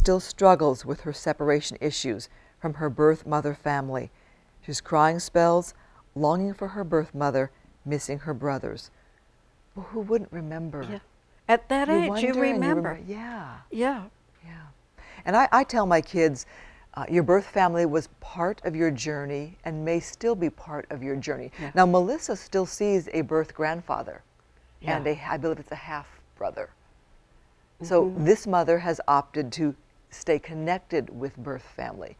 still struggles with her separation issues from her birth mother family. She's crying spells, longing for her birth mother, missing her brothers. Well, who wouldn't remember? Yeah. At that You age, you and you remember. yeah, Yeah. yeah. And I, I tell my kids, uh, your birth family was part of your journey and may still be part of your journey. Yeah. Now, Melissa still sees a birth grandfather and Yeah. a, I believe it's a half brother. So Mm-hmm. this mother has opted to stay connected with birth family.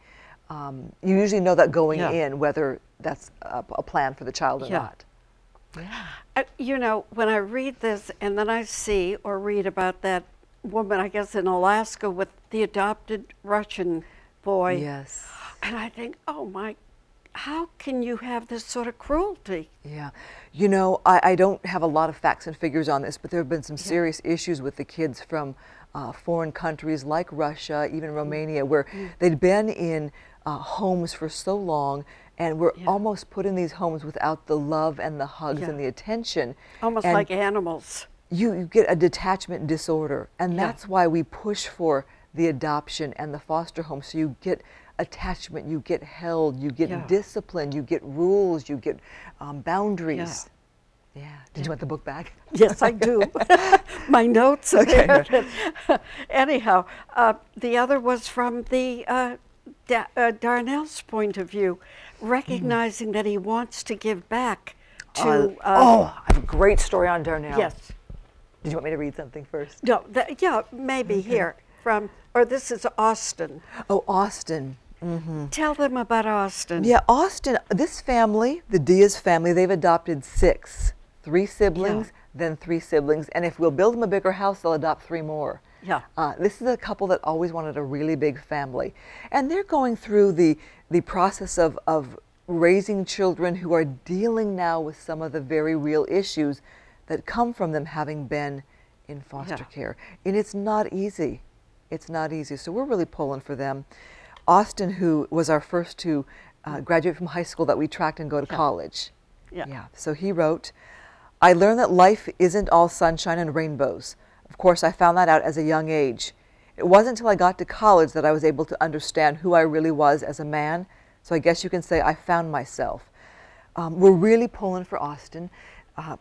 Um, you usually know that going Yeah. in whether that's a, a plan for the child or Yeah. not. Uh, you know, when I read this and then I see or read about that woman, I guess in Alaska with the adopted Russian boy, Yes. and I think, oh my, how can you have this sort of cruelty? Yeah. You know, I, I don't have a lot of facts and figures on this, but there have been some serious issues with the kids from uh, foreign countries like Russia, even Mm. Romania, where they'd been in uh, homes for so long and were Yeah. almost put in these homes without the love and the hugs Yeah. and the attention. Almost And like animals. you, you get a detachment disorder, and Yeah. that's why we push for the adoption and the foster home. So you get attachment, you get held, you get discipline, you get rules, you get um, boundaries. Yeah. Did you want the book back? Yes, I do. My notes Okay, there. Anyhow, uh, the other was from the uh, da- uh, Darnell's point of view, recognizing that he wants to give back to. Uh, oh, I have a great story on Darnell. yes. Did you want me to read something first? No, that, yeah, maybe here from, or this is Austin. Oh, Austin. Tell them about Austin. Yeah, Austin, this family, the Diaz family, they've adopted six. Three siblings, then three siblings. And if we'll build them a bigger house, they'll adopt three more. Yeah. Uh, this is a couple that always wanted a really big family. And they're going through the, the process of, of raising children who are dealing now with some of the very real issues that come from them having been in foster Yeah. care. And it's not easy. It's not easy. So we're really pulling for them. Austin, who was our first to uh, graduate from high school that we tracked and go to college. Yeah. Yeah. So he wrote, I learned that life isn't all sunshine and rainbows. Of course, I found that out as a young age. It wasn't until I got to college that I was able to understand who I really was as a man. So I guess you can say I found myself. Um, we're really pulling for Austin. Uh,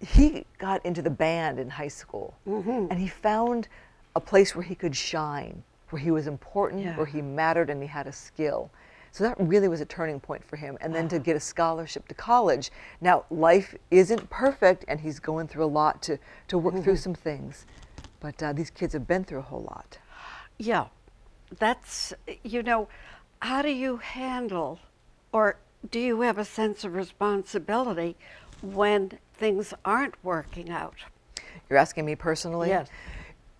he got into the band in high school, Mm-hmm. and he found a place where he could shine, where he was important, Yeah. where he mattered, and he had a skill. So that really was a turning point for him. And then to ah. get a scholarship to college. Now, life isn't perfect, and he's going through a lot to, to work through mm-hmm. some things. But uh, these kids have been through a whole lot. Yeah, that's, you know, how do you handle or do you have a sense of responsibility when things aren't working out? You're asking me personally? Yes.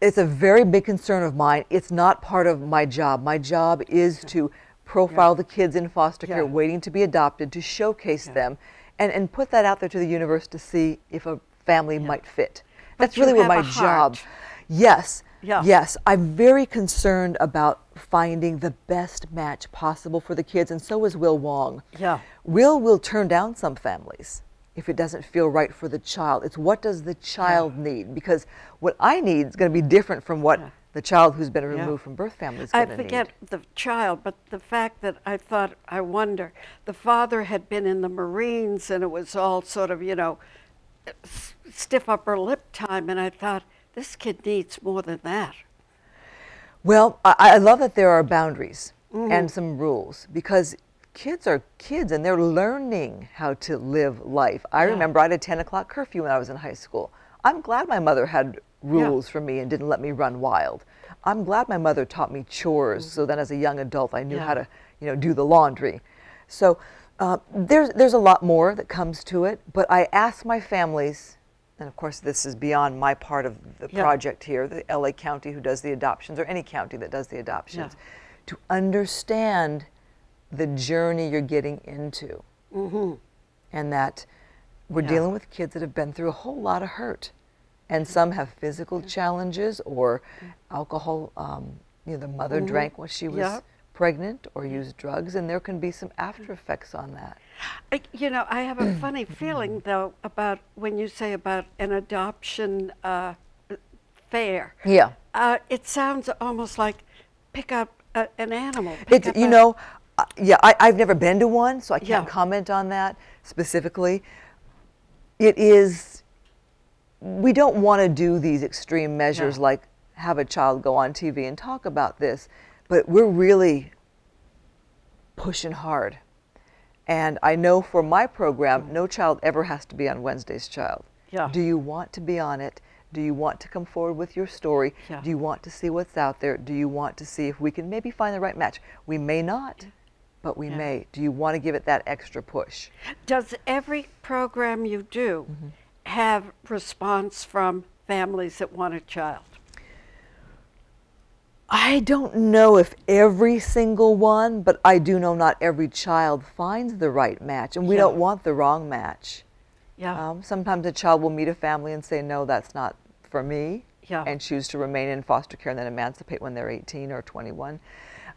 It's a very big concern of mine. It's not part of my job. My job is mm-hmm. to profile the kids in foster care Yeah. waiting to be adopted, to showcase them, and, and put that out there to the universe to see if a family might fit. But That's really what my job. Yes. Yeah. Yes. I'm very concerned about finding the best match possible for the kids, and so is Will Wong. Yeah. Will will turn down some families if it doesn't feel right for the child. It's what does the child need? Because what I need is going to be different from what Yeah. The child who's been Yeah. removed from birth family is I going to forget need. the child, but the fact that I thought, I wonder, the father had been in the Marines and it was all sort of, you know, s- stiff upper lip time, and I thought, this kid needs more than that. Well, I, I love that there are boundaries Mm-hmm. and some rules because kids are kids and they're learning how to live life. I Yeah. remember I had a 10 o'clock curfew when I was in high school. I'm glad my mother had rules for me and didn't let me run wild. I'm glad my mother taught me chores so that as a young adult I knew how Mm-hmm. To, you know, do the laundry. So uh, there's there's a lot more that comes to it, but I ask my families, and of course this is beyond my part of the Yeah. project here, the LA County who does the adoptions or any county that does the adoptions, to understand the journey you're getting into, and that we're Yeah. dealing with kids that have been through a whole lot of hurt, and some have physical challenges or alcohol. Um, you know, the mother drank when she was Yeah. pregnant or used drugs, and there can be some after effects on that. I, you know, I have a funny feeling though about when you say about an adoption uh, fair. Yeah. Uh, it sounds almost like pick up a, an animal. It's, you know, uh, yeah, I, I've never been to one, so I can't Yeah. comment on that specifically. It is, we don't want to do these extreme measures Yeah. like have a child go on TV and talk about this, but we're really pushing hard. And I know for my program, no child ever has to be on Wednesday's Child. Yeah. Do you want to be on it? Do you want to come forward with your story? Yeah. Do you want to see what's out there? Do you want to see if we can maybe find the right match? We may not, but we may. Do you want to give it that extra push? Does every program you do Mm-hmm. Have response from families that want a child? I don't know if every single one, but I do know not every child finds the right match, and we Yeah. don't want the wrong match. Yeah. Um, sometimes a child will meet a family and say, no, that's not for me, Yeah. and choose to remain in foster care and then emancipate when they're 18 or 21.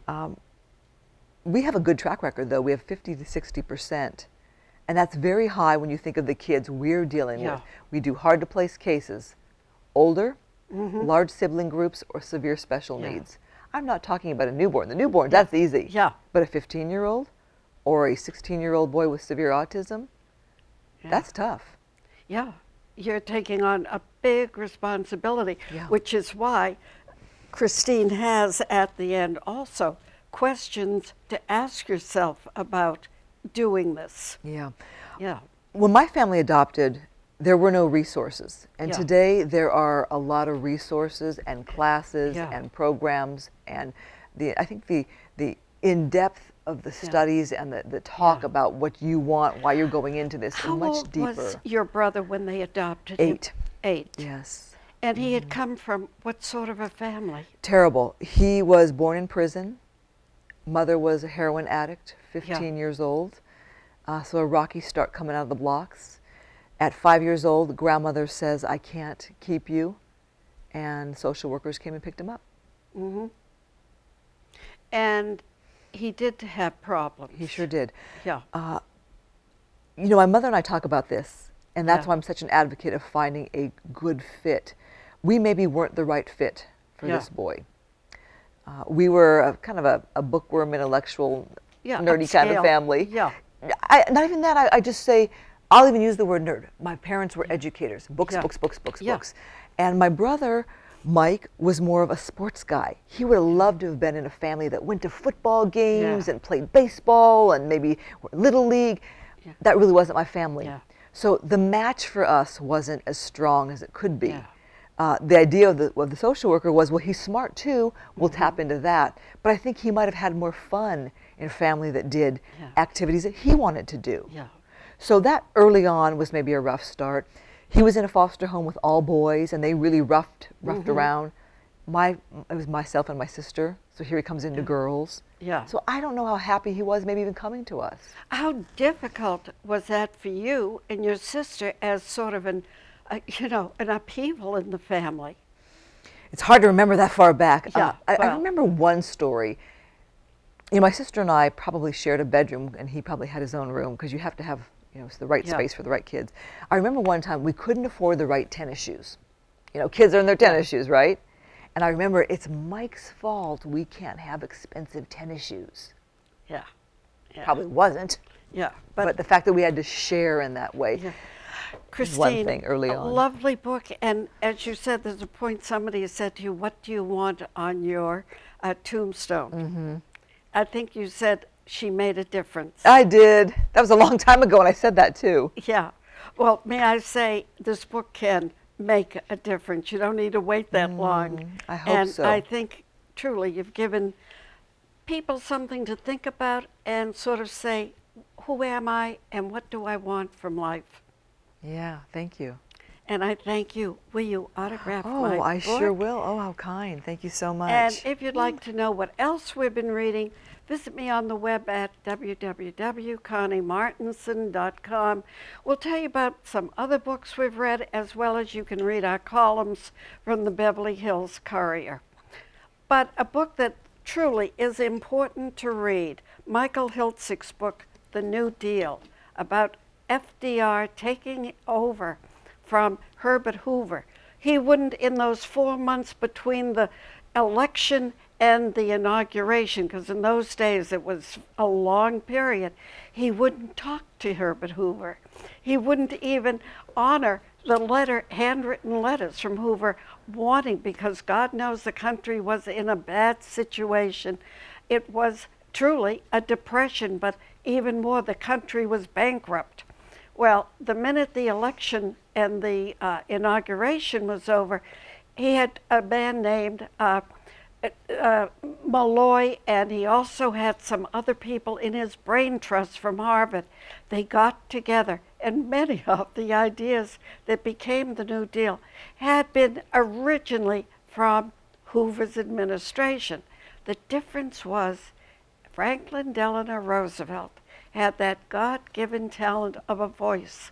Um, we have a good track record, though. We have 50 to 60 percent. And that's very high when you think of the kids we're dealing Yeah. with. We do hard to place cases, older, mm-hmm. large sibling groups, or severe special. Yeah. needs. I'm not talking about a newborn. The newborn, that's easy. Yeah. But a 15 year old or a 16 year old boy with severe autism, Yeah. that's tough. Yeah, you're taking on a big responsibility, Yeah. which is why Christine has at the end also questions to ask yourself about doing this. Yeah. Yeah, When my family adopted, there were no resources. And Yeah. today there are a lot of resources and classes Yeah. and programs and the I think the the in-depth of the studies and the, the talk Yeah. about what you want, why you're going into this how much old deeper. was your brother when they adopted him? Eight. Eight. yes. And he Mm-hmm. had come from what sort of a family? Terrible. He was born in prison. Mother was a heroin addict, 15 years old. Uh, so a rocky start coming out of the blocks. At five years old, grandmother says, I can't keep you. And social workers came and picked him up. Mm -hmm. And he did have problems. He sure did. Yeah. Uh, you know, my mother and I talk about this, and that's Yeah. why I'm such an advocate of finding a good fit. We maybe weren't the right fit for Yeah. this boy. Uh, we were a, kind of a, a bookworm, intellectual, Yeah, nerdy kind of family. Yeah. I, not even that. I, I just say, I'll even use the word nerd. My parents were educators. Books, Yeah. books, books, books, Yeah. books. And my brother, Mike, was more of a sports guy. He would have loved to have been in a family that went to football games and played baseball and maybe little league. That really wasn't my family. So the match for us wasn't as strong as it could be. Yeah. Uh, the idea of the, of the social worker was, well, he's smart too. We'll Mm-hmm. tap into that. But I think he might have had more fun in a family that did Yeah. activities that he wanted to do. Yeah. So that early on was maybe a rough start. He was in a foster home with all boys, and they really roughed roughed Mm-hmm. around. My it was myself and my sister. So here he comes into girls. Yeah. So I don't know how happy he was, maybe even coming to us. How difficult was that for you and your sister as sort of an, uh, you know, an upheaval in the family? It's hard to remember that far back. Yeah, Uh, I, I remember one story. You know, my sister and I probably shared a bedroom, and he probably had his own room because you have to have, you know, the right Yeah. space for the right kids. I remember one time we couldn't afford the right tennis shoes. You know, kids are in their tennis shoes, right? And I remember it's Mike's fault we can't have expensive tennis shoes. Yeah. Yeah. Probably wasn't, Yeah. but, But, the fact that we had to share in that way. yeah. Was one Christine, thing early on. lovely book. And as you said, there's a point somebody has said to you, What do you want on your uh, tombstone? Mm-hmm. I think you said she made a difference. I did. That was a long time ago, and I said that too. Yeah. Well, may I say, this book can make a difference. You don't need to wait that long. Mm, I hope and so. I think truly you've given people something to think about and sort of say, who am I and what do I want from life? Yeah, thank you. And I thank you. Will you autograph Oh, my I sure will. Oh, how kind. Thank you so much. And if you'd like to know what else we've been reading, visit me on the web at www.conniemartinson.com. We'll tell you about some other books we've read, as well as you can read our columns from the Beverly Hills Courier. But a book that truly is important to read Michael Hiltzik's book, The New Deal, about FDR taking over from Herbert Hoover. He wouldn't, in those four months between the election and the inauguration, because in those days it was a long period, he wouldn't talk to Herbert Hoover. He wouldn't even honor the letter, handwritten letters from Hoover, wanting, because God knows the country was in a bad situation. It was truly a depression, but even more, the country was bankrupt. Well, the minute the election and the uh, inauguration was over, he had a man named uh, uh, Molloy, and he also had some other people in his brain trust from Harvard. They got together, and many of the ideas that became the New Deal had been originally from Hoover's administration. The difference was Franklin Delano Roosevelt had that God given talent of a voice.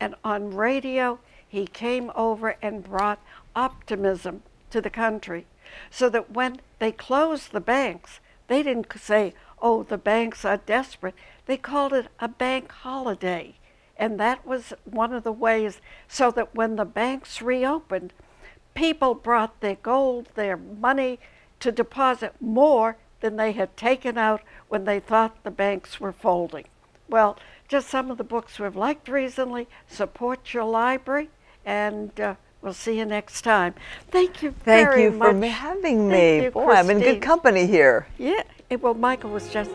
And on radio, he came over and brought optimism to the country so that when they closed the banks, they didn't say, oh, the banks are desperate. They called it a bank holiday. And that was one of the ways so that when the banks reopened, people brought their gold, their money to deposit more than they had taken out when they thought the banks were folding. Well, just some of the books we've liked recently. Support your library, and uh, we'll see you next time. Thank you Thank very you much. for having Thank me. you, Boy, I'm in good company here. Yeah, well, Michael was just